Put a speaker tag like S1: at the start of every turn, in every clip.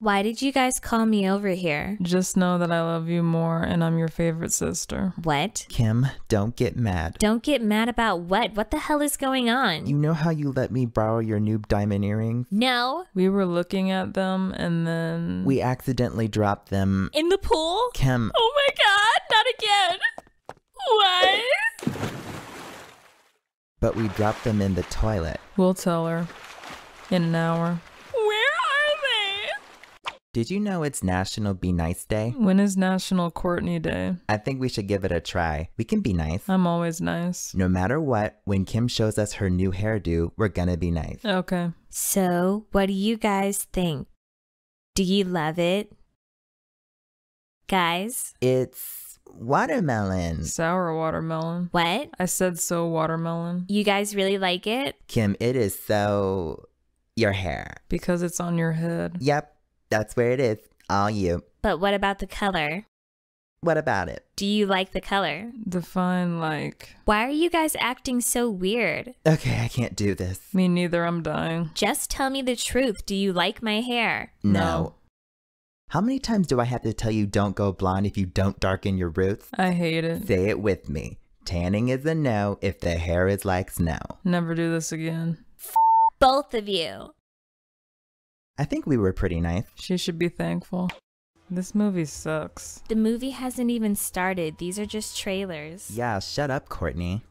S1: Why did you guys call me over here?
S2: Just know that I love you more and I'm your favorite sister.
S1: What?
S3: Kim, don't get mad.
S1: Don't get mad about what? What the hell is going on?
S3: You know how you let me borrow your new diamond earrings?
S1: no.
S2: We were looking at them and then.
S3: We accidentally dropped them.
S1: In the pool?
S3: Kim,
S1: Oh my god, not again. What?
S3: but we dropped them in the toilet.
S2: We'll tell her. In an hour.
S1: Where are
S3: Did you know it's National Be Nice Day?
S2: When is National Kourtney Day?
S3: I think we should give it a try. We can be nice.
S2: I'm always nice.
S3: No matter what, when Kim shows us her new hairdo, we're gonna be nice.
S2: Okay.
S1: So, what do you guys think? Do you love it? Guys?
S3: It's watermelon.
S2: Sour watermelon.
S1: What?
S2: I said so watermelon.
S1: You guys really like it?
S3: Kim, it is so. Your hair.
S2: Because it's on your head.
S3: Yep, that's where it is. All you.
S1: But what about the color?
S3: What about it?
S1: Do you like the color?
S2: Define like.
S1: Why are you guys acting so weird?
S3: Okay, I can't do this.
S2: Me neither, I'm dying.
S1: Just tell me the truth. Do you like my hair?
S2: No.
S3: How many times do I have to tell you don't go blonde if you don't darken your roots?
S2: I hate it.
S3: Say it with me. Tanning is a no if the hair is like snow.
S2: Never do this again.
S1: Both of you.
S3: I think we were pretty nice.
S2: She should be thankful. This movie sucks.
S1: The movie hasn't even started. These are just trailers.
S3: Yeah, shut up, Kourtney.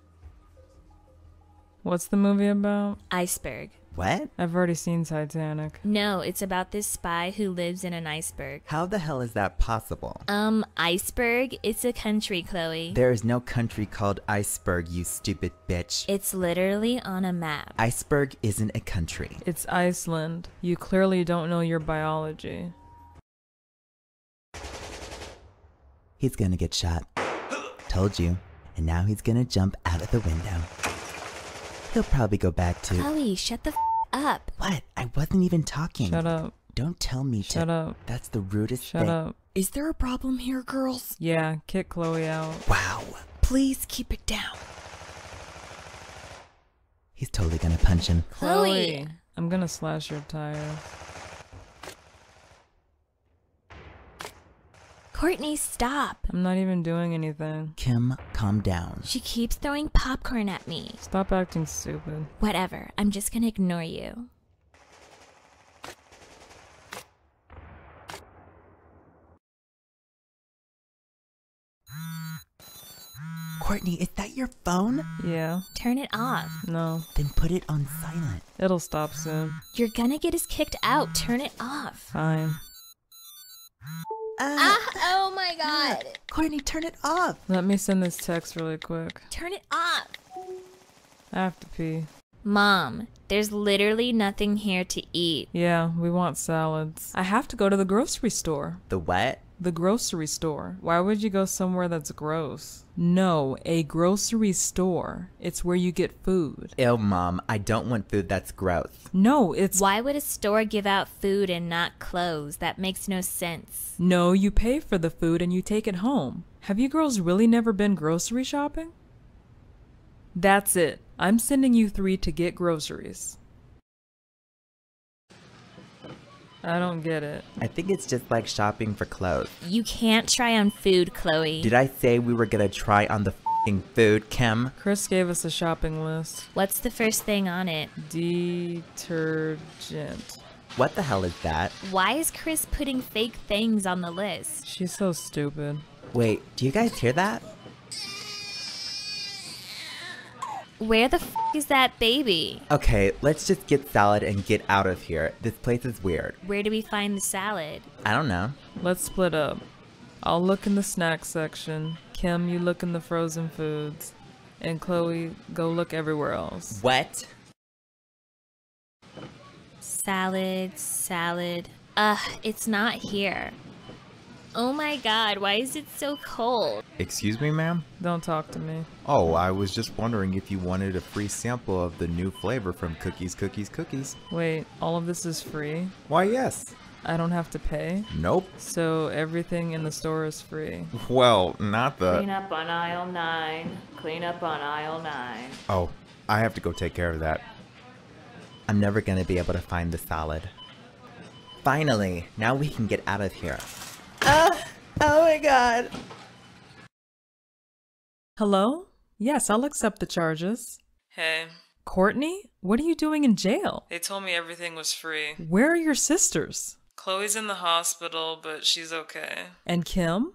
S2: What's the movie about?
S1: Iceberg.
S3: What?
S2: I've already seen Titanic.
S1: No, it's about this spy who lives in an iceberg.
S3: How the hell is that possible?
S1: Um, iceberg? It's a country, Khloé.
S3: There is no country called Iceberg, you stupid bitch.
S1: It's literally on a map.
S3: Iceberg isn't a country.
S2: It's Iceland. You clearly don't know your biology.
S3: He's gonna get shot. Told you. And now he's gonna jump out of the window. He'll probably go back to.
S1: Khloé, shut the f- up.
S3: What? I wasn't even talking.
S2: Shut up.
S3: Don't tell me to.
S2: Shut up.
S3: That's the rudest
S2: Shut
S3: thing.
S2: up.
S4: Is there a problem here, girls?
S2: Yeah, kick Khloé out.
S3: Wow.
S4: Please keep it down.
S3: He's totally gonna punch him.
S1: Khloé.
S2: I'm gonna slash your tire.
S1: Kourtney, stop.
S2: I'm not even doing anything.
S3: Kim, calm down.
S1: She keeps throwing popcorn at me.
S2: Stop acting stupid.
S1: Whatever, I'm just gonna ignore you.
S3: Kourtney, is that your phone?
S2: Yeah.
S1: Turn it off.
S2: No.
S3: Then put it on silent.
S2: It'll stop soon.
S1: You're gonna get us kicked out. Turn it off.
S2: Fine.
S1: Ah, oh my god.
S3: Kourtney, turn it off.
S2: Let me send this text really quick.
S1: Turn it off.
S2: I have to pee.
S1: Mom, there's literally nothing here to eat.
S2: Yeah, we want salads. I have to go to the grocery store.
S3: The what?
S2: The grocery store. Why would you go somewhere that's gross? No, a grocery store. It's where you get food.
S3: Ew, mom. I don't want food that's gross.
S2: No, it's.
S1: Why would a store give out food and not clothes? That makes no sense.
S2: No, you pay for the food and you take it home. Have you girls really never been grocery shopping? That's it. I'm sending you three to get groceries. I don't get it.
S3: I think it's just like shopping for clothes.
S1: You can't try on food, Khloé.
S3: Did I say we were gonna try on the fing food, Kim?
S2: Kris gave us a shopping list.
S1: What's the first thing on it?
S2: Detergent.
S3: What the hell is that?
S1: Why is Kris putting fake things on the list?
S2: She's so stupid.
S3: Wait, do you guys hear that?
S1: Where the f is that baby?
S3: Okay, let's just get salad and get out of here. This place is weird.
S1: Where do we find the salad?
S3: I don't know.
S2: Let's split up. I'll look in the snack section. Kim, you look in the frozen foods. And Khloé, go look everywhere else.
S3: What?
S1: Salad, salad. Ugh, it's not here. Oh my god, why is it so cold?
S5: Excuse me, ma'am?
S2: Don't talk to me.
S5: Oh, I was just wondering if you wanted a free sample of the new flavor from Cookies Cookies Cookies.
S2: Wait, all of this is free?
S5: Why, yes.
S2: I don't have to pay?
S5: Nope.
S2: So everything in the store is free.
S5: Well, not the.
S2: Clean up on aisle 9. Clean up on aisle 9.
S5: Oh, I have to go take care of that.
S3: I'm never gonna be able to find the salad. Finally, now we can get out of here. Ah! Oh my god!
S2: Hello? Yes, I'll accept the charges.
S6: Hey,
S2: Kourtney, what are you doing in jail?
S6: they told me everything was free.
S2: Where are your sisters?
S6: Khloé's in the hospital, but she's okay.
S2: And Kim?